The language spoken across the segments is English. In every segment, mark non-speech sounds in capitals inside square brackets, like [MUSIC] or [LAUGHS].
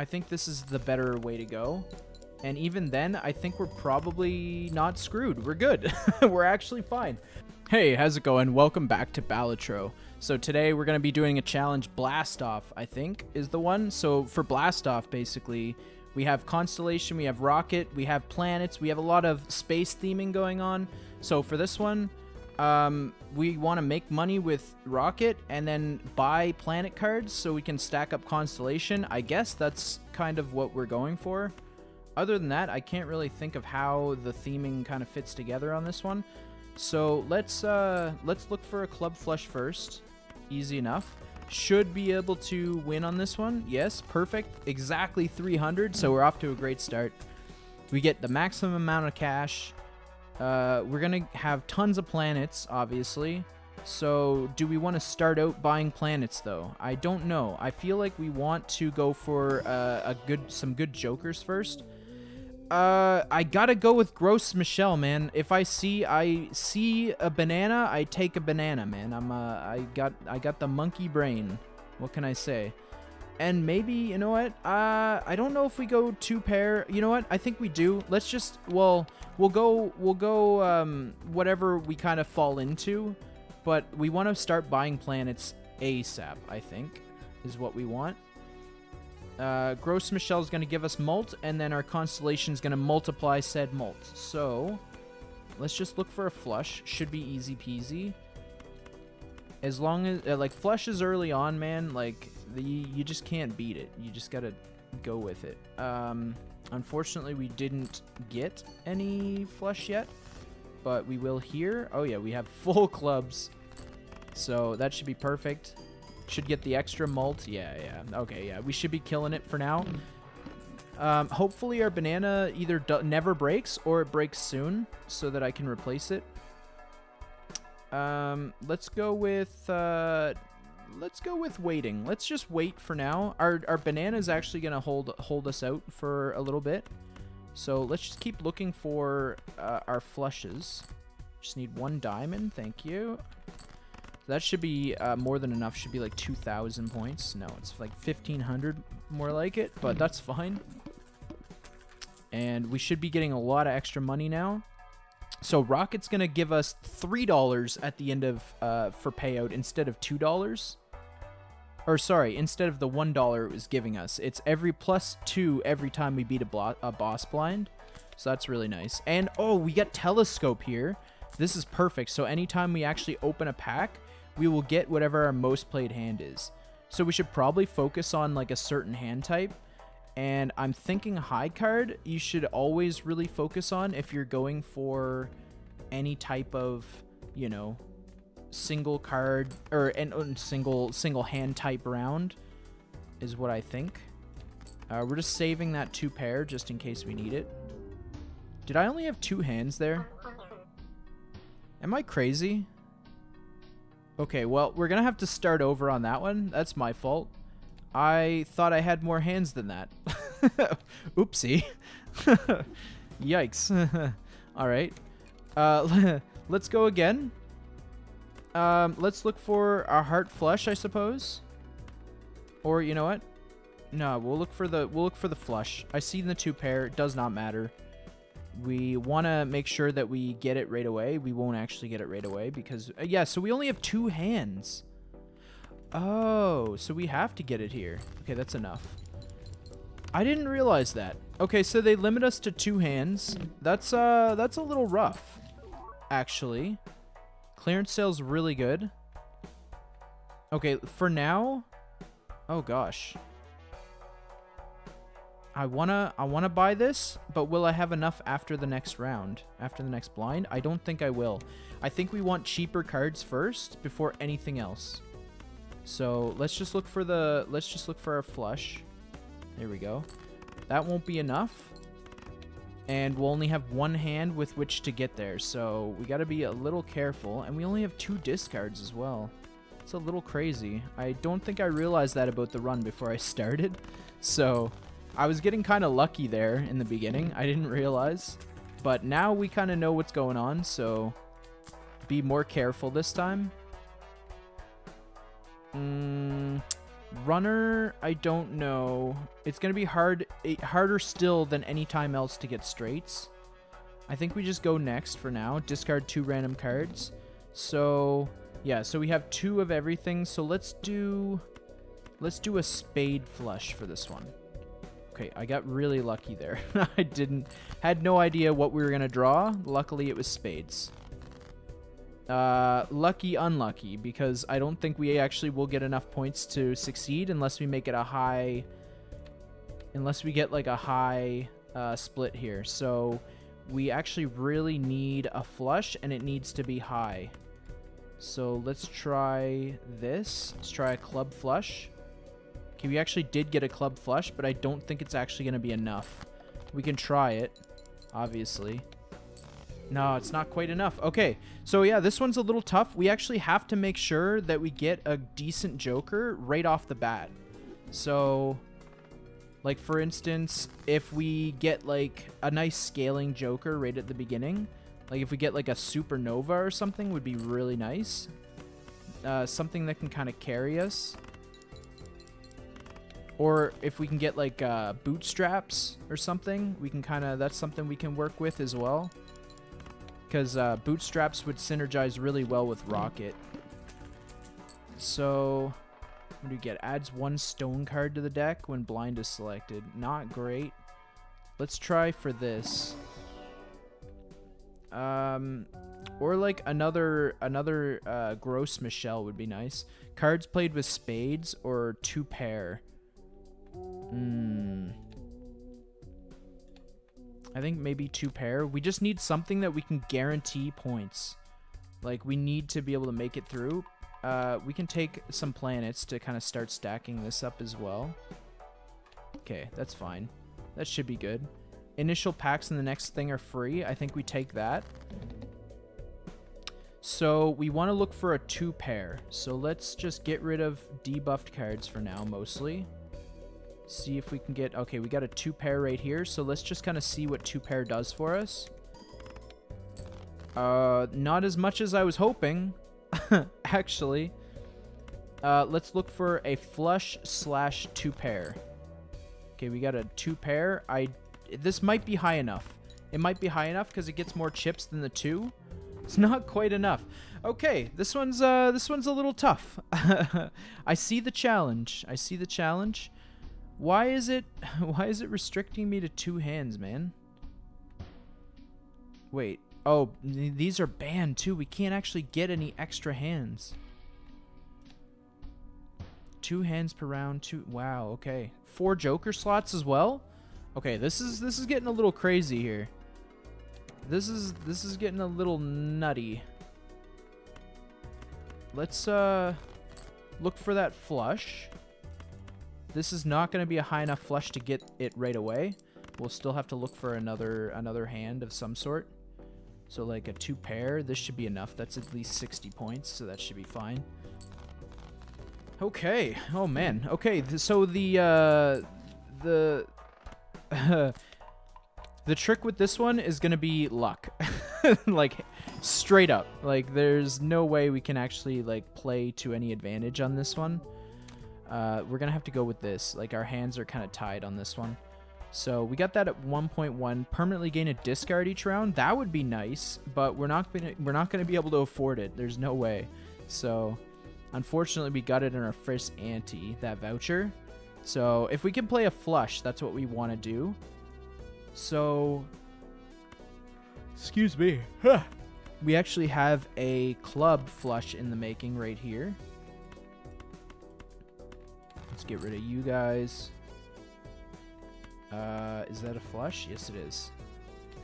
I think this is the better way to go. And even then, I think we're probably not screwed. We're good. [LAUGHS] we're actually fine. Hey, how's it going? Welcome back to Balatro. So today we're going to be doing a challenge Blast Off, I think, is the one. So for Blast Off, basically, we have Constellation, we have Rocket, we have planets, we have a lot of space theming going on. So for this one, um, we want to make money with Rocket and then buy planet cards so we can stack up Constellation. I guess that's kind of what we're going for. Other than that, I can't really think of how the theming kind of fits together on this one. So let's uh, let's look for a club flush first. Easy enough. Should be able to win on this one. Yes, perfect. Exactly 300, so we're off to a great start. We get the maximum amount of cash. Uh, we're going to have tons of planets, obviously. So do we want to start out buying planets, though? I don't know. I feel like we want to go for uh, a good, some good jokers first. Uh, I gotta go with Gros Michel, man. If I see I see a banana, I take a banana, man. I'm uh, I got I got the monkey brain. What can I say? And maybe you know what? Uh, I don't know if we go two pair. You know what? I think we do. Let's just well, we'll go we'll go um whatever we kind of fall into, but we want to start buying planets ASAP. I think is what we want. Uh, Gros Michel is going to give us mult, and then our constellation is going to multiply said mult. So, let's just look for a flush. Should be easy peasy. As long as, uh, like, flushes early on, man, like, the, you just can't beat it. You just got to go with it. Um, unfortunately, we didn't get any flush yet, but we will here. Oh, yeah, we have [LAUGHS] full clubs. So, that should be perfect. Should get the extra mult. Yeah, yeah. Okay, yeah. We should be killing it for now. Um, hopefully our banana either never breaks or it breaks soon so that I can replace it. Um, let's go with, uh, let's go with waiting. Let's just wait for now. Our, our banana is actually going to hold, hold us out for a little bit. So let's just keep looking for uh, our flushes. Just need one diamond. Thank you. That should be uh, more than enough. Should be like 2,000 points. No, it's like 1,500 more like it, but that's fine. And we should be getting a lot of extra money now. So Rocket's going to give us $3 at the end of uh, for payout instead of $2. Or sorry, instead of the $1 it was giving us. It's every plus 2 every time we beat a, a boss blind. So that's really nice. And oh, we got telescope here. This is perfect. So anytime we actually open a pack, we will get whatever our most played hand is. So we should probably focus on like a certain hand type. And I'm thinking high card you should always really focus on if you're going for any type of, you know, single card or and single single hand type round is what I think. Uh, we're just saving that two pair just in case we need it. Did I only have two hands there? Am I crazy? Okay, well, we're gonna have to start over on that one. That's my fault. I thought I had more hands than that. [LAUGHS] Oopsie. [LAUGHS] Yikes. [LAUGHS] Alright. Uh, let's go again. Um, let's look for our heart flush, I suppose. Or, you know what? No, we'll look for the we'll look for the flush. I see the two pair. It does not matter we want to make sure that we get it right away. We won't actually get it right away because, uh, yeah, so we only have two hands. Oh, so we have to get it here. Okay, that's enough. I didn't realize that. Okay, so they limit us to two hands. That's, uh, that's a little rough, actually. Clearance sale's really good. Okay, for now... Oh, gosh. I wanna I wanna buy this, but will I have enough after the next round? After the next blind? I don't think I will. I think we want cheaper cards first before anything else. So let's just look for the let's just look for our flush. There we go. That won't be enough. And we'll only have one hand with which to get there. So we gotta be a little careful. And we only have two discards as well. It's a little crazy. I don't think I realized that about the run before I [LAUGHS] started. So I was getting kind of lucky there in the beginning. I didn't realize. But now we kind of know what's going on, so be more careful this time. Runner, I don't know. It's going to be hard, eh, harder still than any time else to get straights. I think we just go next for now. Discard two random cards. So, yeah, so we have two of everything. So let's do, let's do a spade flush for this one. Okay, I got really lucky there. [LAUGHS] I didn't, had no idea what we were going to draw. Luckily, it was spades. Uh, lucky, unlucky, because I don't think we actually will get enough points to succeed unless we make it a high, unless we get like a high uh, split here. So we actually really need a flush and it needs to be high. So let's try this. Let's try a club flush. Okay, we actually did get a club flush, but I don't think it's actually going to be enough. We can try it, obviously. No, it's not quite enough. Okay, so yeah, this one's a little tough. We actually have to make sure that we get a decent Joker right off the bat. So, like for instance, if we get like a nice scaling Joker right at the beginning, like if we get like a Supernova or something would be really nice. Uh, something that can kind of carry us. Or if we can get like uh, bootstraps or something, we can kind of, that's something we can work with as well because uh, bootstraps would synergize really well with rocket. So, what do you get? Adds one stone card to the deck when blind is selected. Not great. Let's try for this. Um, or like another another uh, Gros Michel would be nice. Cards played with spades or two pair. Hmm. I think maybe two pair. We just need something that we can guarantee points. Like, we need to be able to make it through. Uh, we can take some planets to kind of start stacking this up as well. Okay, that's fine. That should be good. Initial packs and the next thing are free. I think we take that. So we want to look for a two pair. So let's just get rid of debuffed cards for now, mostly see if we can get... Okay, we got a two pair right here, so let's just kind of see what two pair does for us. Uh, not as much as I was hoping, [LAUGHS] actually. Uh, let's look for a flush slash two pair. Okay, we got a two pair. I This might be high enough. It might be high enough because it gets more chips than the two. It's [LAUGHS] not quite enough. Okay, this one's uh this one's a little tough. [LAUGHS] I see the challenge. I see the challenge. Why is it [LAUGHS] why is it restricting me to two hands, man? Wait. Oh, these are banned too. We can't actually get any extra hands. Two hands per round. Two. Wow. Okay. Four Joker slots as well. Okay. This is this is getting a little crazy here. This is this is getting a little nutty. Let's uh look for that flush. This is not going to be a high enough flush to get it right away. We'll still have to look for another another hand of some sort. So like a two pair, this should be enough. That's at least 60 points, so that should be fine. Okay. Oh man. Okay. So the uh, the [LAUGHS] the trick with this one is gonna be luck, [LAUGHS] like straight up. Like there's no way we can actually like play to any advantage on this one. Uh, we're gonna have to go with this. Like our hands are kind of tied on this one. So we got that at 1.1. Permanently gain a discard each round. That would be nice, but we're not gonna we're not gonna be able to afford it. There's no way. So unfortunately, we got it in our first ante that voucher. So if we can play a flush, that's what we want to do. So excuse me. [LAUGHS] we actually have a club flush in the making right here. Get rid of you guys. Uh, is that a flush? Yes, it is.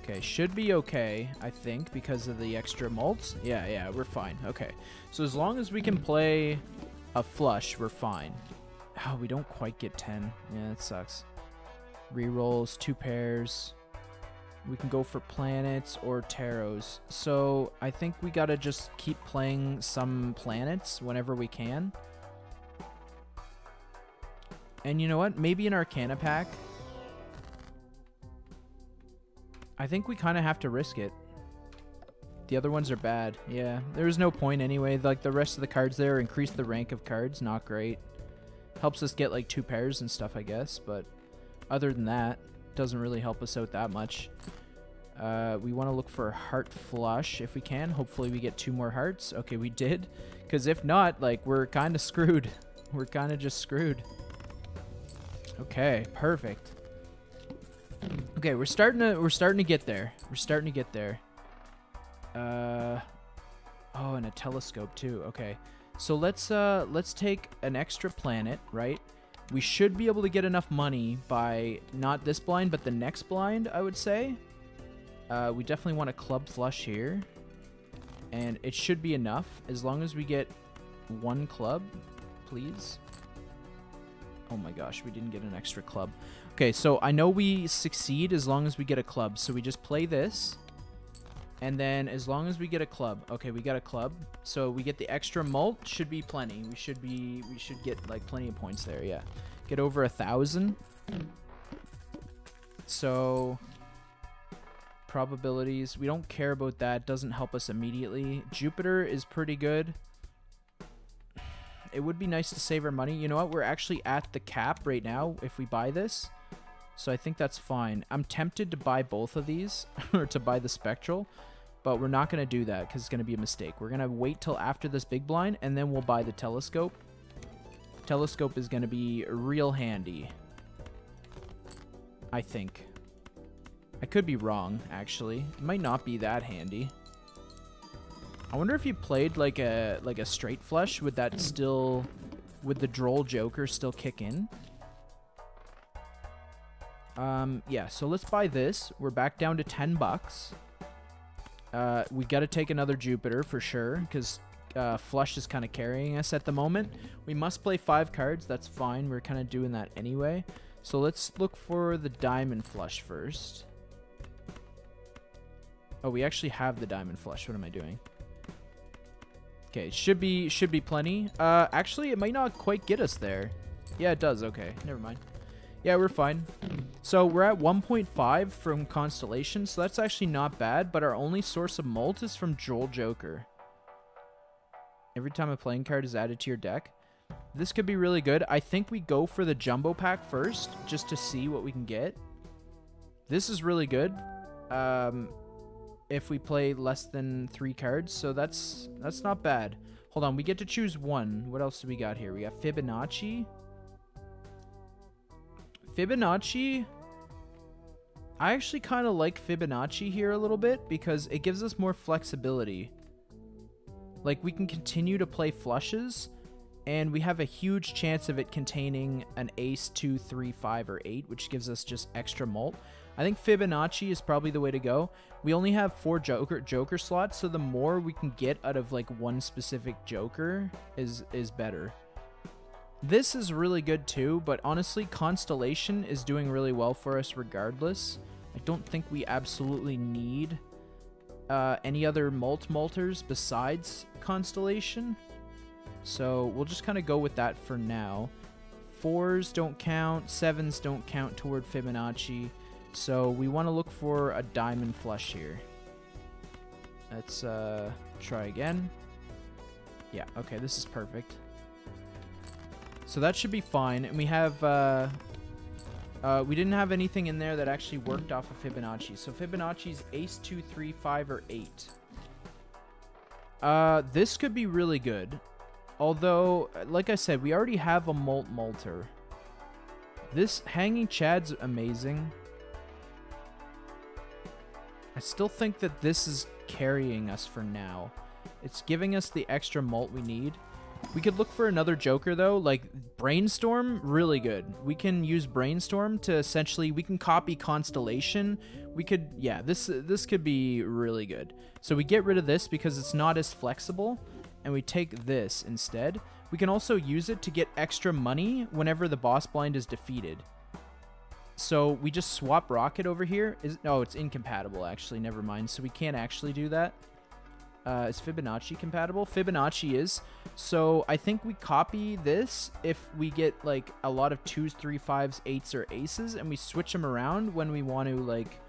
Okay, should be okay, I think, because of the extra mults. Yeah, yeah, we're fine. Okay, so as long as we can play a flush, we're fine. Oh, we don't quite get 10. Yeah, that sucks. Rerolls, two pairs. We can go for planets or tarots. So I think we gotta just keep playing some planets whenever we can. And you know what? Maybe an Arcana pack. I think we kind of have to risk it. The other ones are bad. Yeah, there's no point anyway. Like the rest of the cards there increase the rank of cards. Not great. Helps us get like two pairs and stuff, I guess. But other than that, doesn't really help us out that much. Uh, we want to look for heart flush if we can. Hopefully we get two more hearts. Okay, we did. Because if not, like, we're kind of screwed. [LAUGHS] We're kind of just screwed. Okay, perfect. Okay, we're starting to we're starting to get there. We're starting to get there. Uh Oh, and a telescope too. Okay. So let's uh let's take an extra planet, right? We should be able to get enough money by not this blind, but the next blind, I would say. Uh, we definitely want a club flush here. And it should be enough as long as we get one club, please. Oh my gosh, we didn't get an extra club. Okay, so I know we succeed as long as we get a club. So we just play this. And then as long as we get a club. Okay, we got a club. So we get the extra mult. Should be plenty. We should be we should get like plenty of points there, yeah. Get over a thousand. So probabilities. We don't care about that. Doesn't help us immediately. Jupiter is pretty good. It would be nice to save our money. You know what? We're actually at the cap right now if we buy this. So I think that's fine. I'm tempted to buy both of these, [LAUGHS] or to buy the Spectral, but we're not going to do that because it's going to be a mistake. We're going to wait till after this big blind, and then we'll buy the Telescope. Telescope is going to be real handy. I think. I could be wrong, actually. It might not be that handy. I wonder if you played like a like a straight flush, would that still would the droll joker still kick in? Um, yeah, so let's buy this. We're back down to 10 bucks. Uh, we got to take another Jupiter for sure, because uh, Flush is kind of carrying us at the moment. We must play five cards. That's fine. We're kind of doing that anyway. So let's look for the Diamond Flush first. Oh, we actually have the Diamond Flush. What am I doing? Okay, should be should be plenty. Uh, actually, it might not quite get us there. Yeah, it does. Okay, never mind. Yeah, we're fine. So we're at 1.5 from Constellation, so that's actually not bad, but our only source of mult is from Droll Joker. Every time a playing card is added to your deck. This could be really good. I think we go for the Jumbo Pack first, just to see what we can get. This is really good. Um, if we play less than three cards, so that's that's not bad. Hold on, we get to choose one. What else do we got here? We got Fibonacci. Fibonacci, I actually kind of like Fibonacci here a little bit because it gives us more flexibility. Like, we can continue to play flushes, and we have a huge chance of it containing an ace, two, three, five, or 8, which gives us just extra mult. I think Fibonacci is probably the way to go. We only have four Joker Joker slots, so the more we can get out of like one specific Joker is is better. This is really good too, but honestly, Constellation is doing really well for us regardless. I don't think we absolutely need uh, any other mult multers besides Constellation. So we'll just kind of go with that for now. Fours don't count, sevens don't count toward Fibonacci. So we want to look for a diamond flush here. Let's uh, try again. Yeah, okay, this is perfect. So that should be fine. And we have, uh, uh, we didn't have anything in there that actually worked off of Fibonacci. So Fibonacci's ace, 2, 3, 5, or 8. Uh, this could be really good. Although, like I said, we already have a Mult Multer. This Hanging Chad's amazing. I still think that this is carrying us for now. It's giving us the extra mult we need. We could look for another Joker, though. Like, Brainstorm, really good. We can use Brainstorm to essentially... We can copy Constellation. We could... Yeah, this, this could be really good. So we get rid of this because it's not as flexible. And we take this instead. We can also use it to get extra money whenever the boss blind is defeated. So we just swap Rocket over here. Is No, it's incompatible, actually. Never mind. So we can't actually do that. Uh, is Fibonacci compatible? Fibonacci is. So I think we copy this if we get like a lot of twos, three, fives, eights, or aces, and we switch them around when we want to like,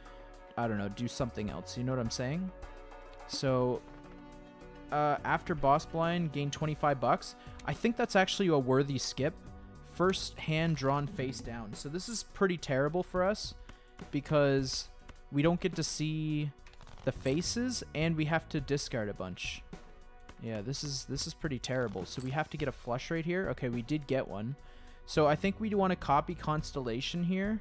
I don't know, do something else. You know what I'm saying? So uh, after boss blind, gain 25 bucks. I think that's actually a worthy skip first hand drawn face down. So this is pretty terrible for us because we don't get to see the faces and we have to discard a bunch. Yeah, this is this is pretty terrible. So we have to get a flush right here. Okay, we did get one. So I think we do want to copy Constellation here.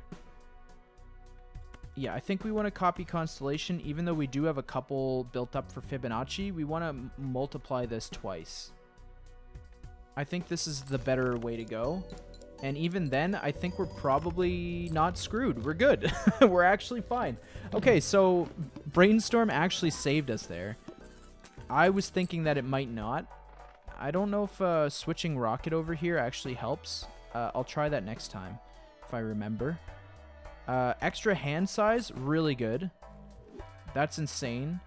Yeah, I think we want to copy Constellation. Even though we do have a couple built up for Fibonacci, we want to multiply this twice. I think this is the better way to go. And even then, I think we're probably not screwed. We're good. [LAUGHS] we're actually fine. Okay, so Brainstorm actually saved us there. I was thinking that it might not. I don't know if uh, switching Rocket over here actually helps. Uh, I'll try that next time, if I remember. Uh, extra hand size, really good. That's insane.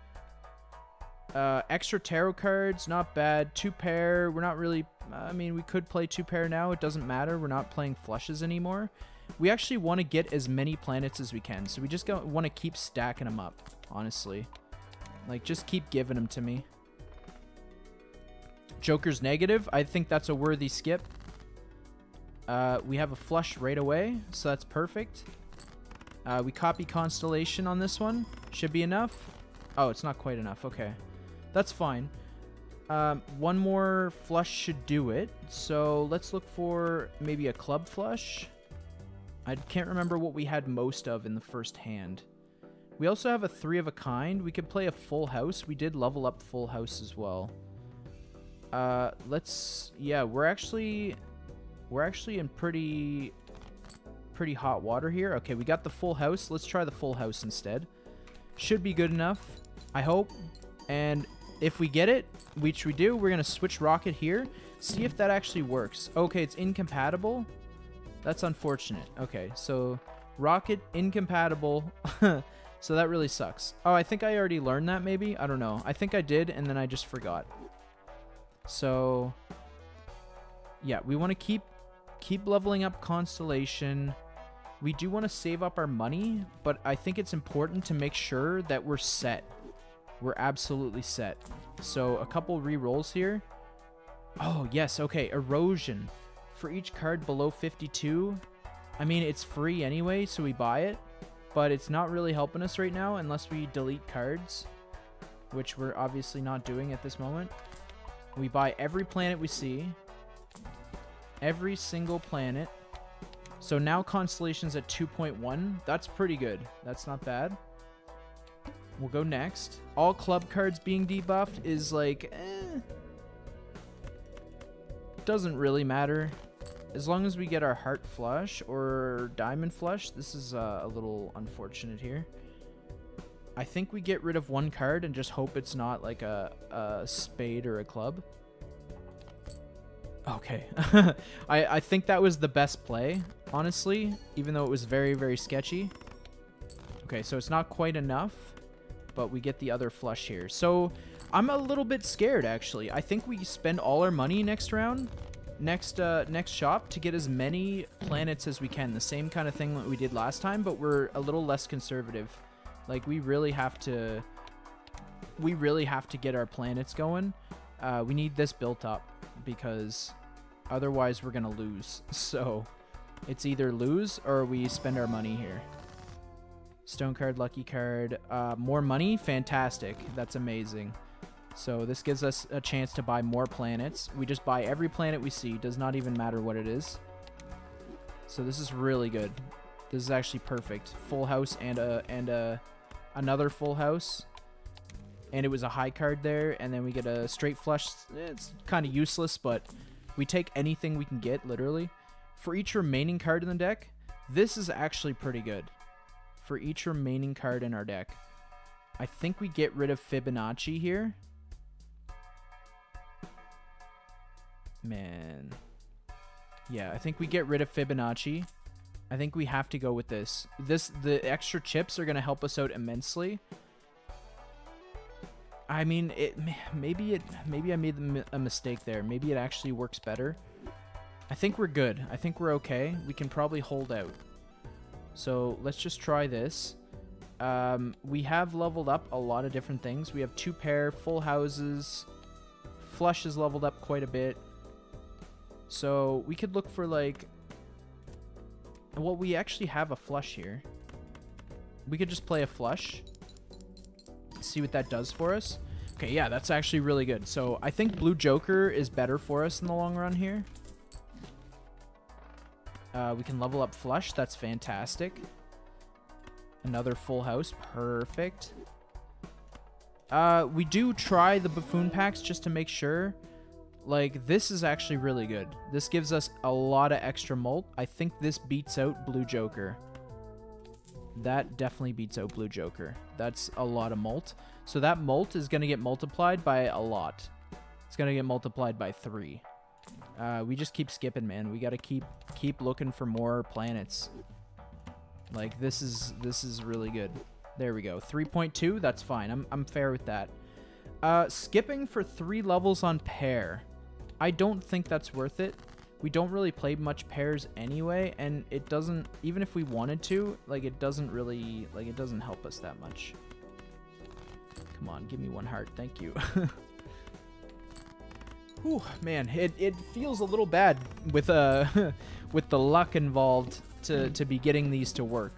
Uh, extra tarot cards, not bad. Two pair, we're not really... I mean, we could play two pair now. It doesn't matter. We're not playing flushes anymore. We actually want to get as many planets as we can. So we just want to keep stacking them up, honestly. Like, just keep giving them to me. Joker's negative. I think that's a worthy skip. Uh, we have a flush right away, so that's perfect. Uh, we copy Constellation on this one. Should be enough. Oh, it's not quite enough. Okay. That's fine. Um, one more flush should do it. So let's look for maybe a club flush. I can't remember what we had most of in the first hand. We also have a three of a kind. We could play a full house. We did level up full house as well. Uh, let's, yeah, we're actually, we're actually in pretty, pretty hot water here. Okay, we got the full house. Let's try the full house instead. Should be good enough, I hope. And if we get it, which we do, we're going to switch rocket here. See if that actually works. Okay, it's incompatible. That's unfortunate. Okay, so rocket incompatible. [LAUGHS] so that really sucks. Oh, I think I already learned that maybe. I don't know. I think I did, and then I just forgot. So, yeah, we want to keep keep leveling up Constellation. We do want to save up our money, but I think it's important to make sure that we're set. We're absolutely set. So, a couple re-rolls here. Oh, yes, okay, Erosion. For each card below 52, I mean, it's free anyway, so we buy it. But it's not really helping us right now unless we delete cards, which we're obviously not doing at this moment. We buy every planet we see. Every single planet. So now Constellation's at 2.1. That's pretty good. That's not bad. We'll go next. All club cards being debuffed is like, eh. Doesn't really matter. As long as we get our heart flush or diamond flush, this is uh, a little unfortunate here. I think we get rid of one card and just hope it's not like a, a spade or a club. Okay. [LAUGHS] I, I think that was the best play, honestly, even though it was very, very sketchy. Okay, so it's not quite enough, but we get the other flush here. So I'm a little bit scared, actually. I think we spend all our money next round, next uh, next shop, to get as many planets as we can. The same kind of thing that we did last time, but we're a little less conservative. Like we really have to we really have to get our planets going. Uh, we need this built up because otherwise we're gonna lose. [LAUGHS] So it's either lose or we spend our money here. Stone card, lucky card, uh, more money, fantastic. That's amazing. So this gives us a chance to buy more planets. We just buy every planet we see. Does not even matter what it is. So this is really good. This is actually perfect. Full house and a and a another full house. And it was a high card there, and then we get a straight flush. It's kind of useless, but we take anything we can get, literally. For each remaining card in the deck, this is actually pretty good. For each remaining card in our deck. I think we get rid of Fibonacci here. Man. Yeah, I think we get rid of Fibonacci. I think we have to go with this. This the extra chips are going to help us out immensely. I mean, it maybe it maybe I made a mistake there. Maybe it actually works better. I think we're good. I think we're okay. We can probably hold out. So let's just try this. Um, we have leveled up a lot of different things. We have two pair, full houses. Flush is leveled up quite a bit. So we could look for like Well, we actually have a flush here. We could just play a flush. See what that does for us. Okay, yeah, that's actually really good. So I think Blue Joker is better for us in the long run here. Uh, we can level up Flush. That's fantastic. Another full house. Perfect. Uh, we do try the Buffoon packs just to make sure. Like, this is actually really good. This gives us a lot of extra mult. I think this beats out Blue Joker. That definitely beats out Blue Joker. That's a lot of mult. So that mult is going to get multiplied by a lot. It's going to get multiplied by three. Uh, we just keep skipping, man. We got to keep keep looking for more planets. Like, this is this is really good. There we go. 3.2, that's fine. I'm, I'm fair with that. Uh, skipping for three levels on pair. I don't think that's worth it. We don't really play much pairs anyway, and it doesn't, even if we wanted to, like, it doesn't really, like, it doesn't help us that much. Come on, give me one heart. Thank you. [LAUGHS] Whew, man, it, it feels a little bad with uh [LAUGHS] with the luck involved to, to be getting these to work.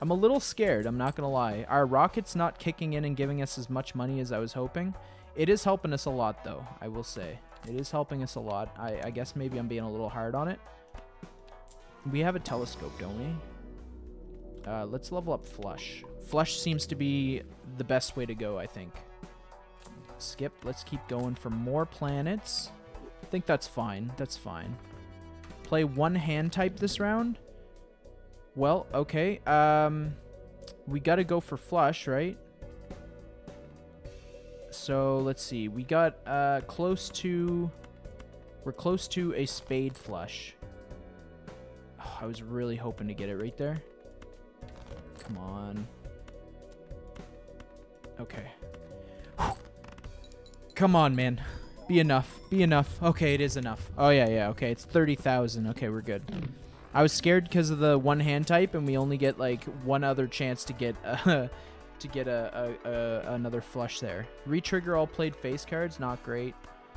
I'm a little scared, I'm not gonna lie. Our rocket's not kicking in and giving us as much money as I was hoping. It is helping us a lot though, I will say. It is helping us a lot. I, I guess maybe I'm being a little hard on it. We have a telescope, don't we? Uh, let's level up Flush. Flush seems to be the best way to go, I think. Skip. Let's keep going for more planets. I think that's fine. That's fine. Play one hand type this round. Well, okay. Um, we got to go for flush, right? So let's see. We got uh, close to... We're close to a spade flush. Oh, I was really hoping to get it right there. Come on. Okay. Come on, man. Be enough. Be enough. Okay, it is enough. Oh, yeah, yeah. Okay, it's 30,000. Okay, we're good. I was scared because of the one hand type, and we only get, like, one other chance to get uh, [LAUGHS] to get a, a, a, another flush there. Retrigger all played face cards. Not great.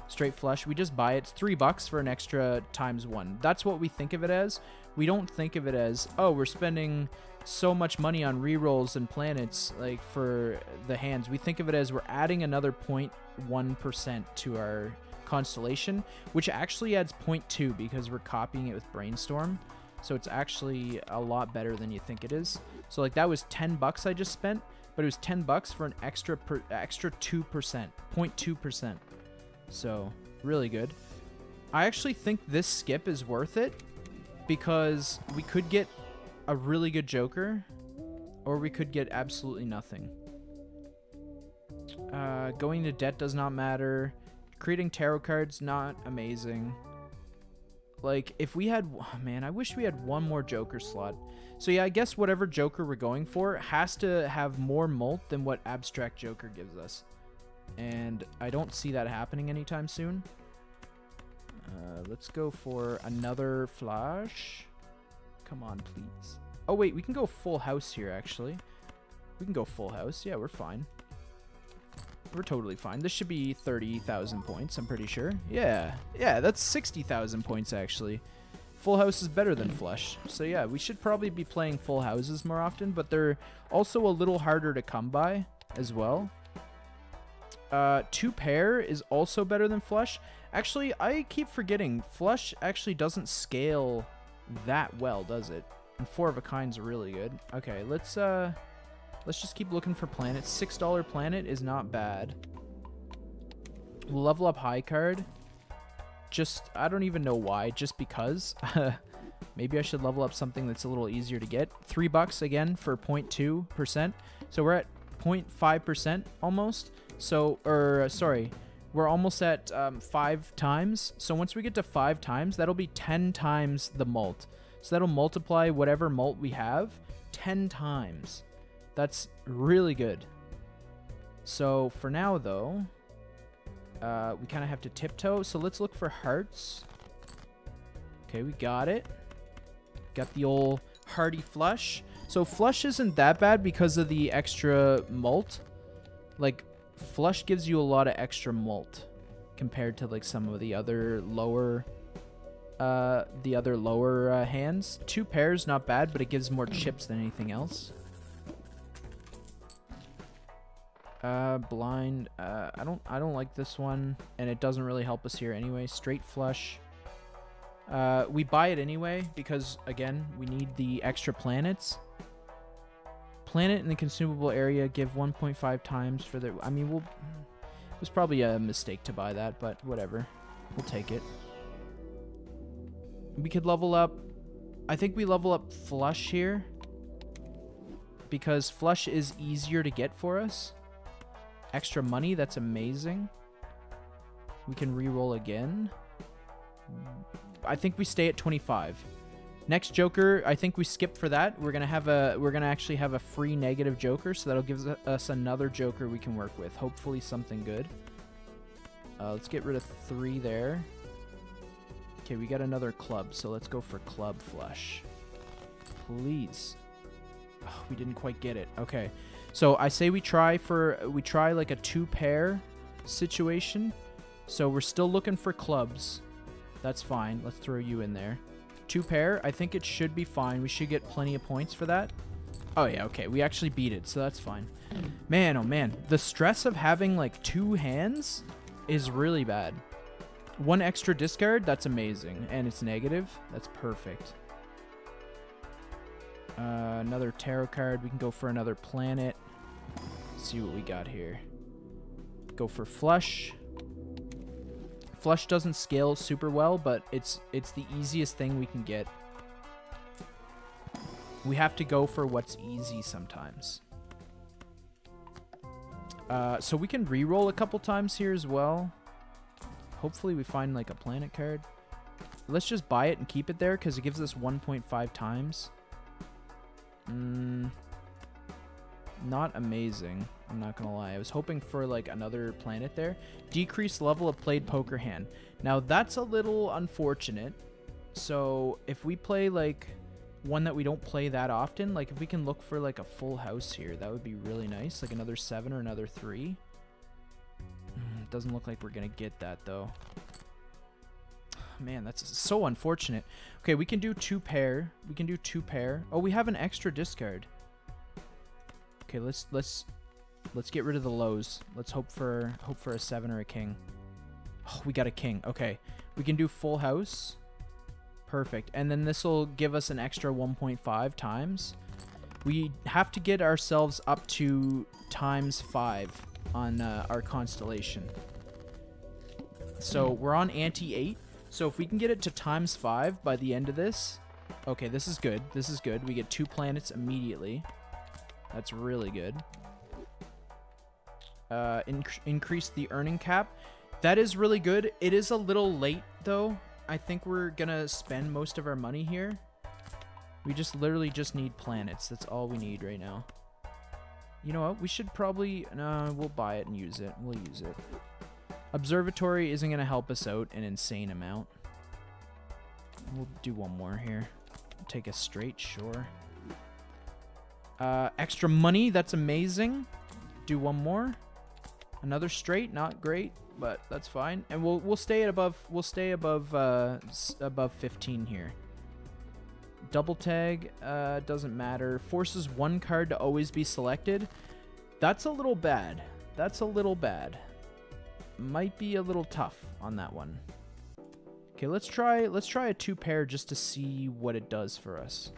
Straight flush. We just buy it. It's three bucks for an extra times one. That's what we think of it as. We don't think of it as, oh, we're spending so much money on rerolls and planets like for the hands. We think of it as we're adding another 0.1% to our constellation, which actually adds 0.2 because we're copying it with Brainstorm. So it's actually a lot better than you think it is. So like that was 10 bucks I just spent, but it was 10 bucks for an extra per, extra 2%, 0.2%. So, really good. I actually think this skip is worth it because we could get a really good Joker, or we could get absolutely nothing. Uh, going to debt does not matter. Creating tarot cards, not amazing. Like, if we had... Oh man, I wish we had one more Joker slot. So yeah, I guess whatever Joker we're going for has to have more mult than what Abstract Joker gives us. And I don't see that happening anytime soon. Uh, let's go for another flash. Come on, please. Oh, wait, we can go full house here, actually. We can go full house. Yeah, we're fine. We're totally fine. This should be 30,000 points, I'm pretty sure. Yeah, yeah, that's 60,000 points, actually. Full house is better than flush. So yeah, we should probably be playing full houses more often, but they're also a little harder to come by as well. Uh, two pair is also better than flush. Actually, I keep forgetting. Flush actually doesn't scale that well, does it? And four of a kinds are really good. Okay, let's uh let's just keep looking for planets. Six dollar planet is not bad. Level up high card. Just I don't even know why, just because. [LAUGHS] Maybe I should level up something that's a little easier to get. Three bucks again for 0.2%. So we're at 0.5% almost. So, or uh, sorry, we're almost at um, five times. So once we get to five times, that'll be 10 times the mult. So that'll multiply whatever mult we have 10 times. That's really good. So for now, though, uh, we kind of have to tiptoe. So let's look for hearts. Okay, we got it. Got the old hearty flush. So flush isn't that bad because of the extra mult. Like, flush gives you a lot of extra mult compared to like some of the other lower uh, the other lower uh, hands. Two pairs, not bad, but it gives more chips than anything else. Uh, blind. Uh, I don't. I don't like this one, and it doesn't really help us here anyway. Straight flush. Uh, we buy it anyway because again, we need the extra planets. Planet in the consumable area give 1.5 times for the. I mean, we'll. It was probably a mistake to buy that, but whatever. We'll take it. We could level up. I think we level up flush here because flush is easier to get for us. Extra money, that's amazing. We can re-roll again. I think we stay at 25. Next Joker, I think we skip for that. We're gonna have a we're gonna actually have a free negative Joker, so that'll give us another Joker we can work with. Hopefully something good. Uh, let's get rid of three there. Okay, we got another club, so let's go for club flush. Please. Oh, we didn't quite get it. Okay. So I say we try for we try like a two pair situation. So we're still looking for clubs. That's fine. Let's throw you in there. Two pair. I think it should be fine. We should get plenty of points for that. Oh yeah, okay. We actually beat it, so that's fine. Man, oh man. The stress of having like two hands is really bad. One extra discard, that's amazing. And it's negative. That's perfect. Uh, another tarot card. We can go for another planet. Let's see what we got here. Go for flush. Flush doesn't scale super well, but it's it's the easiest thing we can get. We have to go for what's easy sometimes. Uh, so we can re-roll a couple times here as well. Hopefully we find like a planet card. Let's just buy it and keep it there because it gives us 1.5 times. Mm, not amazing. I'm not gonna lie. I was hoping for like another planet there. Decreased level of played poker hand. Now that's a little unfortunate. So if we play like one that we don't play that often, like if we can look for like a full house here, that would be really nice. Like another seven or another three. Mm, doesn't look like we're gonna get that though. Man, that's so unfortunate. Okay, we can do two pair. We can do two pair. Oh, we have an extra discard. Okay, let's let's let's get rid of the lows. Let's hope for hope for a seven or a king. Oh, we got a king. Okay, we can do full house. Perfect. And then this will give us an extra 1.5 times. We have to get ourselves up to times five on uh, our constellation. So we're on ante eight. So if we can get it to times 5 by the end of this... Okay, this is good. This is good. We get two planets immediately. That's really good. Uh, inc increase the earning cap. That is really good. It is a little late, though. I think we're gonna spend most of our money here. We just literally just need planets. That's all we need right now. You know what? We should probably... No, we'll buy it and use it. We'll use it. Observatory isn't going to help us out an insane amount. We'll do one more here. Take a straight, sure. Uh, extra money, that's amazing. Do one more. Another straight, not great, but that's fine. And we'll we'll stay at above we'll stay above uh above 15 here. Double tag uh doesn't matter. Forces one card to always be selected. That's a little bad. That's a little bad. Might be a little tough on that one. Okay, let's try let's try a two pair just to see what it does for us.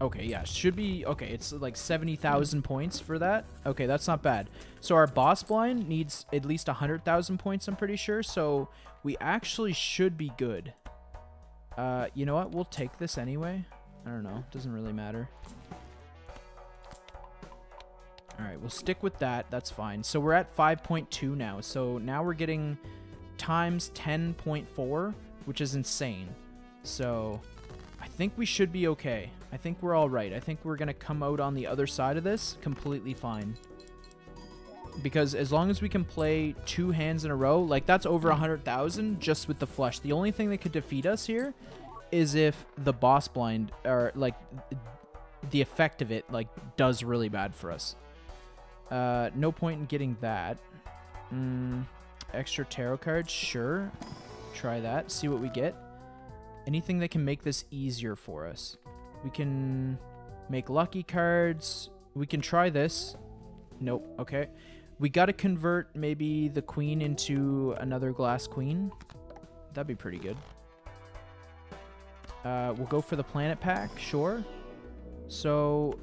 Okay, yeah, should be... Okay, it's like 70,000 points for that. Okay, that's not bad. So our boss blind needs at least 100,000 points, I'm pretty sure. So we actually should be good. Uh, you know what? We'll take this anyway. I don't know. Doesn't really matter. Alright, we'll stick with that. That's fine. So we're at 5.2 now. So now we're getting times 10.4, which is insane. So I think we should be okay. I think we're all right. I think we're going to come out on the other side of this completely fine. Because as long as we can play two hands in a row, like that's over 100,000 just with the flush. The only thing that could defeat us here is if the boss blind, or like the effect of it, like does really bad for us. Uh, no point in getting that. Mm, extra tarot cards, sure. Try that, see what we get. Anything that can make this easier for us. We can make lucky cards. We can try this. Nope, okay. We gotta convert maybe the queen into another glass queen. That'd be pretty good. Uh, we'll go for the planet pack, sure. So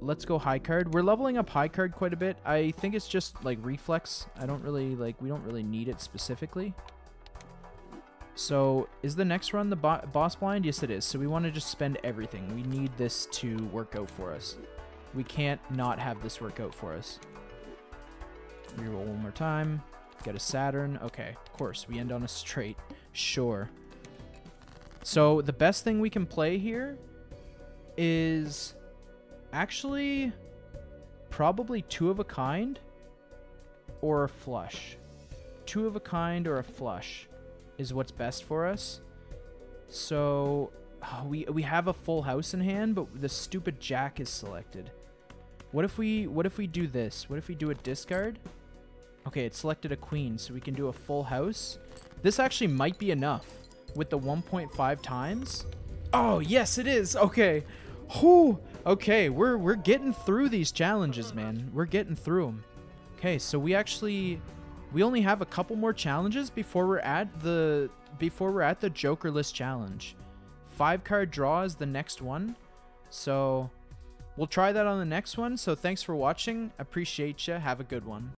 let's go high card. We're leveling up high card quite a bit. I think it's just like reflex. I don't really like, we don't really need it specifically. So is the next run the bo boss blind? Yes, it is. So we want to just spend everything. We need this to work out for us. We can't not have this work out for us. Reroll one more time. Get a Saturn. Okay, of course. We end on a straight. Sure. So the best thing we can play here is actually probably two of a kind or a flush. Two of a kind or a flush is what's best for us. So uh, we we have a full house in hand, but the stupid jack is selected. What if we what if we do this? What if we do a discard? Okay, it selected a queen, so we can do a full house. This actually might be enough with the 1.5 times. Oh, yes, it is. Okay. Whew. Okay, we're we're getting through these challenges, man. We're getting through them. Okay, so we actually we only have a couple more challenges before we're at the before we're at the Jokerless challenge. Five card draw is the next one. So we'll try that on the next one. So thanks for watching. Appreciate you. Have a good one.